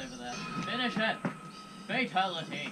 over there. Finish it! Fatality!